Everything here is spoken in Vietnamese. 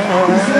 Oh.